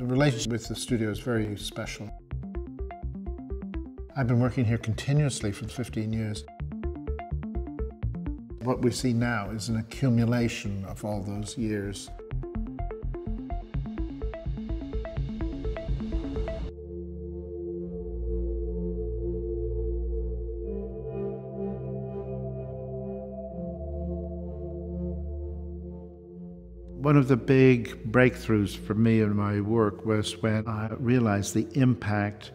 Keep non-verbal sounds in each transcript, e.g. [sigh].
The relationship with the studio is very special. I've been working here continuously for 15 years. What we see now is an accumulation of all those years. Of the big breakthroughs for me in my work was when I realized the impact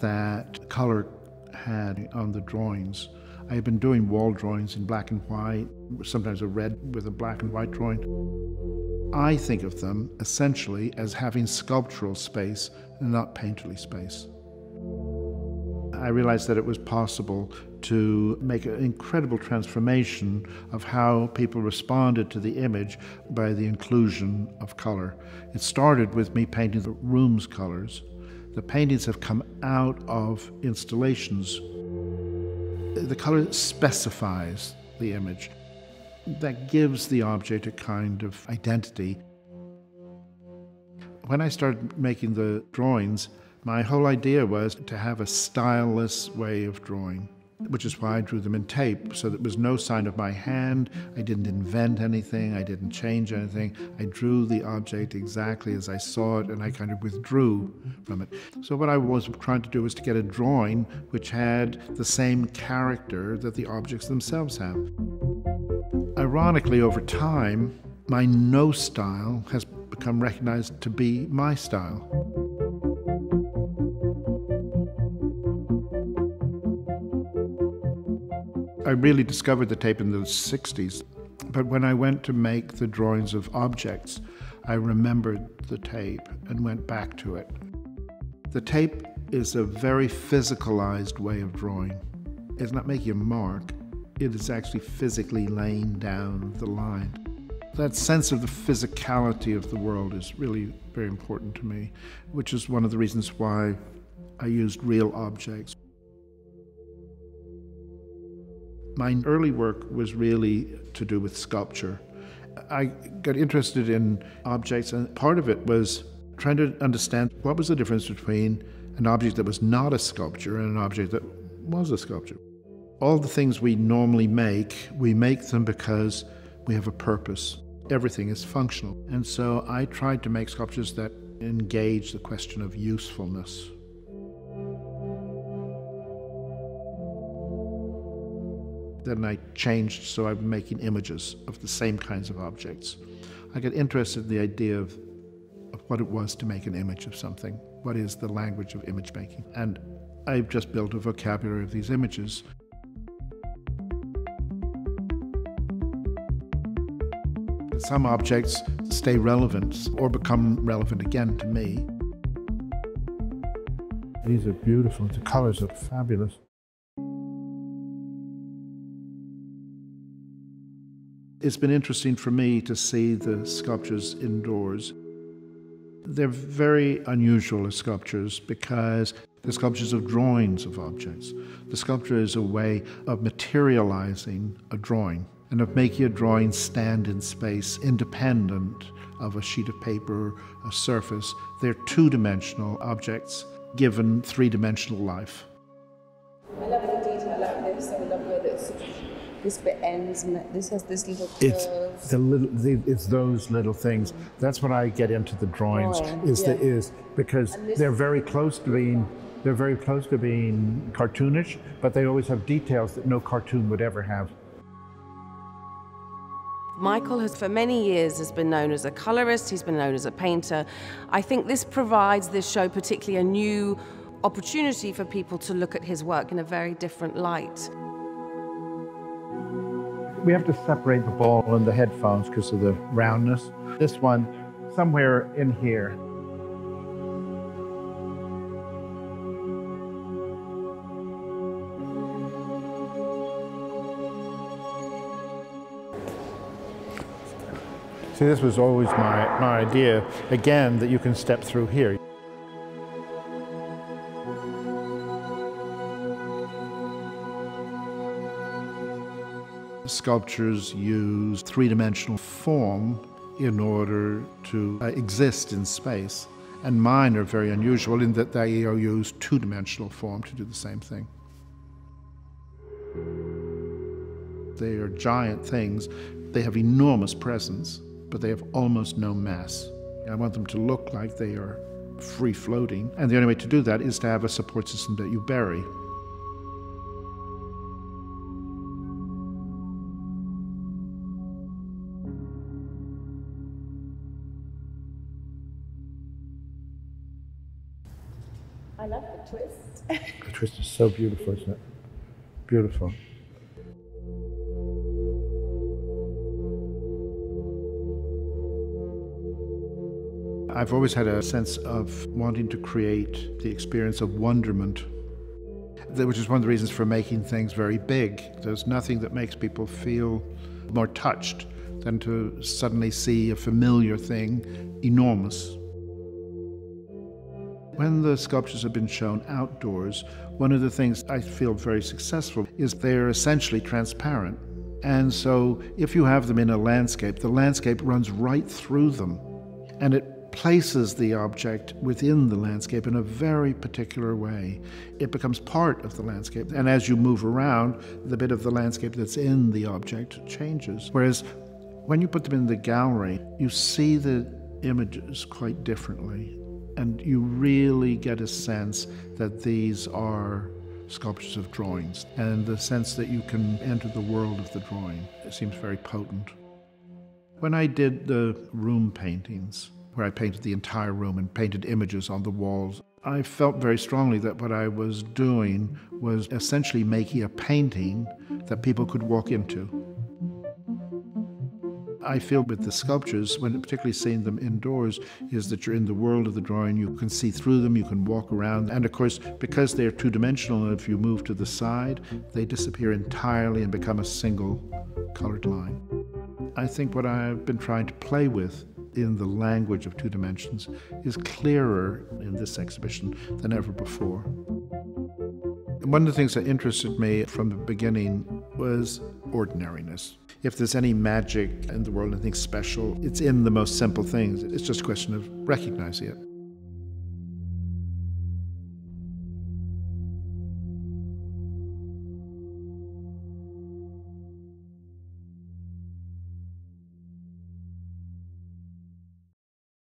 that color had on the drawings. I had been doing wall drawings in black and white, sometimes a red with a black and white drawing. I think of them essentially as having sculptural space and not painterly space. I realized that it was possible to make an incredible transformation of how people responded to the image by the inclusion of color. It started with me painting the room's colors. The paintings have come out of installations. The color specifies the image. That gives the object a kind of identity. When I started making the drawings, my whole idea was to have a styleless way of drawing, which is why I drew them in tape, so there was no sign of my hand. I didn't invent anything, I didn't change anything. I drew the object exactly as I saw it, and I kind of withdrew from it. So, what I was trying to do was to get a drawing which had the same character that the objects themselves have. Ironically, over time, my no style has become recognized to be my style. I really discovered the tape in the 60s. But when I went to make the drawings of objects, I remembered the tape and went back to it. The tape is a very physicalized way of drawing. It's not making a mark, it is actually physically laying down the line. That sense of the physicality of the world is really very important to me, which is one of the reasons why I used real objects. My early work was really to do with sculpture. I got interested in objects, and part of it was trying to understand what was the difference between an object that was not a sculpture and an object that was a sculpture. All the things we normally make, we make them because we have a purpose. Everything is functional. And so I tried to make sculptures that engage the question of usefulness. Then I changed, so I'm making images of the same kinds of objects. I got interested in the idea of, of what it was to make an image of something. What is the language of image making? And I've just built a vocabulary of these images. Some objects stay relevant or become relevant again to me. These are beautiful. The colors are fabulous. It's been interesting for me to see the sculptures indoors. They're very unusual as sculptures because the sculptures of drawings of objects. The sculpture is a way of materializing a drawing and of making a drawing stand in space independent of a sheet of paper, or a surface. They're two dimensional objects given three dimensional life. I detail, I like this, I love where this, this bit ends and this has this little curve. It's the little, the, it's those little things. That's what I get into the drawings. Drawing, is the is because they're very close to being, they're very close to being cartoonish, but they always have details that no cartoon would ever have. Michael has, for many years, has been known as a colorist. He's been known as a painter. I think this provides this show particularly a new opportunity for people to look at his work in a very different light. We have to separate the ball and the headphones because of the roundness. This one, somewhere in here. See, this was always my, my idea, again, that you can step through here. Sculptures use three dimensional form in order to uh, exist in space. And mine are very unusual in that they use two dimensional form to do the same thing. They are giant things. They have enormous presence, but they have almost no mass. I want them to look like they are free floating, and the only way to do that is to have a support system that you bury. I love the twist. [laughs] The twist is so beautiful, isn't it? Beautiful. I've always had a sense of wanting to create the experience of wonderment, which is one of the reasons for making things very big. There's nothing that makes people feel more touched than to suddenly see a familiar thing enormous. When the sculptures have been shown outdoors, one of the things I feel very successful is they're essentially transparent. And so if you have them in a landscape, the landscape runs right through them. And it places the object within the landscape in a very particular way. It becomes part of the landscape. And as you move around, the bit of the landscape that's in the object changes. Whereas when you put them in the gallery, you see the images quite differently. And you really get a sense that these are sculptures of drawings. And the sense that you can enter the world of the drawing it seems very potent. When I did the room paintings, where I painted the entire room and painted images on the walls. I felt very strongly that what I was doing was essentially making a painting that people could walk into. I feel with the sculptures, when particularly seeing them indoors, is that you're in the world of the drawing. You can see through them, you can walk around. And of course, because they're two dimensional, if you move to the side, they disappear entirely and become a single colored line. I think what I've been trying to play with in the language of two dimensions is clearer in this exhibition than ever before. One of the things that interested me from the beginning was ordinariness. If there's any magic in the world, anything special, it's in the most simple things. It's just a question of recognizing it.